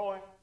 Rolling.